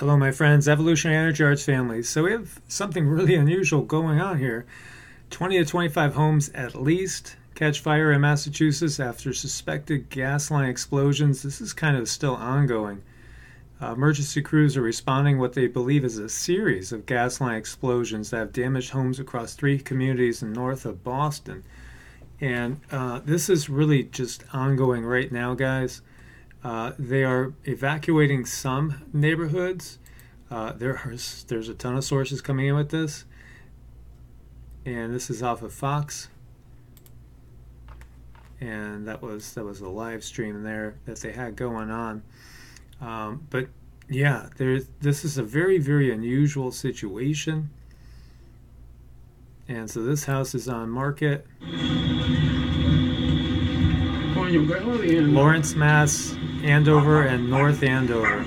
Hello, my friends, Evolutionary Energy Arts family. So, we have something really unusual going on here. 20 to 25 homes at least catch fire in Massachusetts after suspected gas line explosions. This is kind of still ongoing. Uh, emergency crews are responding what they believe is a series of gas line explosions that have damaged homes across three communities north of Boston. And uh, this is really just ongoing right now, guys. Uh, they are evacuating some neighborhoods. Uh, there's there's a ton of sources coming in with this, and this is off of Fox. And that was that was a live stream there that they had going on. Um, but yeah, there's this is a very very unusual situation. And so this house is on market. Lawrence, Mass, Andover, and North Andover.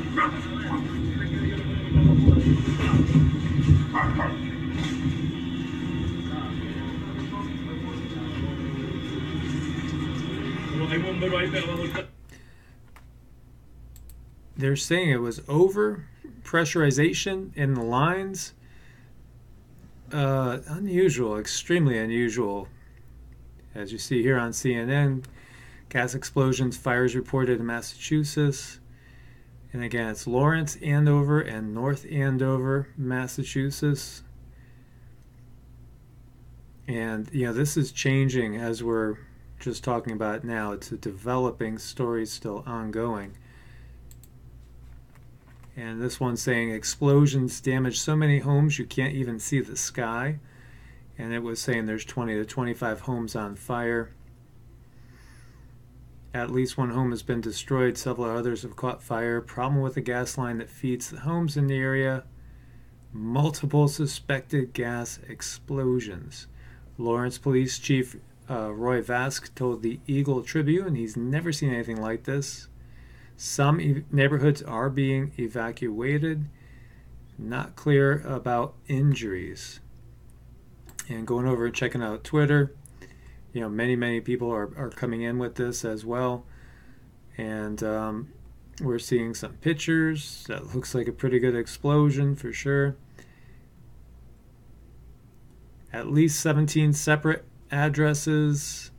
They're saying it was over pressurization in the lines. Uh, unusual, extremely unusual. As you see here on CNN, gas explosions, fires reported in Massachusetts. And again, it's Lawrence, Andover, and North Andover, Massachusetts. And, you know, this is changing as we're just talking about now. It's a developing story still ongoing. And this one's saying explosions damage so many homes you can't even see the sky. And it was saying there's 20 to 25 homes on fire. At least one home has been destroyed, several others have caught fire. Problem with the gas line that feeds the homes in the area. Multiple suspected gas explosions. Lawrence Police Chief uh, Roy Vasque told the Eagle Tribune he's never seen anything like this. Some e- neighborhoods are being evacuated. Not clear about injuries. And going over and checking out Twitter, you know, many, many people are, are coming in with this as well. And um, we're seeing some pictures. That looks like a pretty good explosion for sure. At least 17 separate addresses.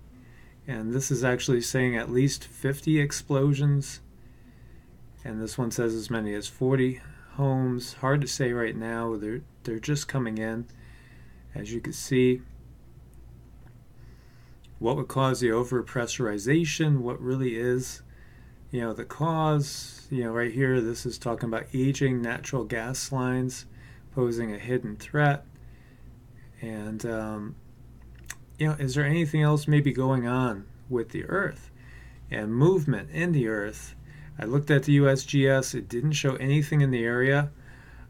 And this is actually saying at least 50 explosions. And this one says as many as 40 homes. Hard to say right now. They're, they're just coming in. As you can see, what would cause the overpressurization, what really is, you know, the cause. You know, right here, this is talking about aging natural gas lines posing a hidden threat. And, um, you know, is there anything else maybe going on with the Earth and movement in the Earth? I looked at the USGS, it didn't show anything in the area.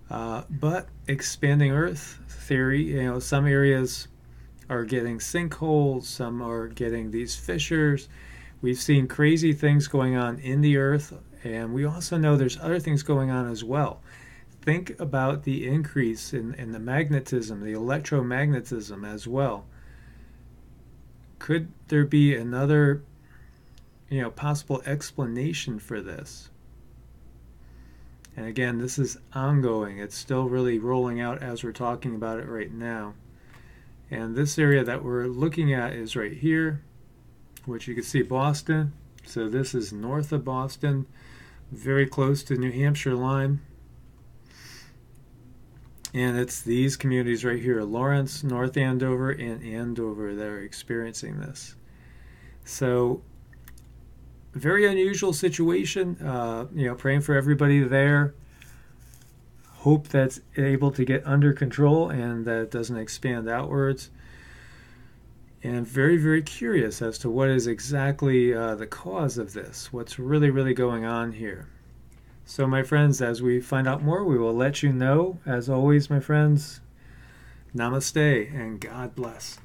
Uh, but expanding Earth theory, you know, some areas are getting sinkholes, some are getting these fissures. We've seen crazy things going on in the earth, and we also know there's other things going on as well. Think about the increase in, in the magnetism, the electromagnetism as well. Could there be another you know possible explanation for this? And again, this is ongoing. It's still really rolling out as we're talking about it right now. And this area that we're looking at is right here, which you can see Boston. So this is north of Boston, very close to New Hampshire line. And it's these communities right here, Lawrence, North Andover, and Andover that are experiencing this. So very unusual situation. Uh, you know, praying for everybody there hope that's able to get under control and that it doesn't expand outwards. And very, very curious as to what is exactly uh, the cause of this, what's really, really going on here. So, my friends, as we find out more, we will let you know. As always, my friends, namaste and God bless.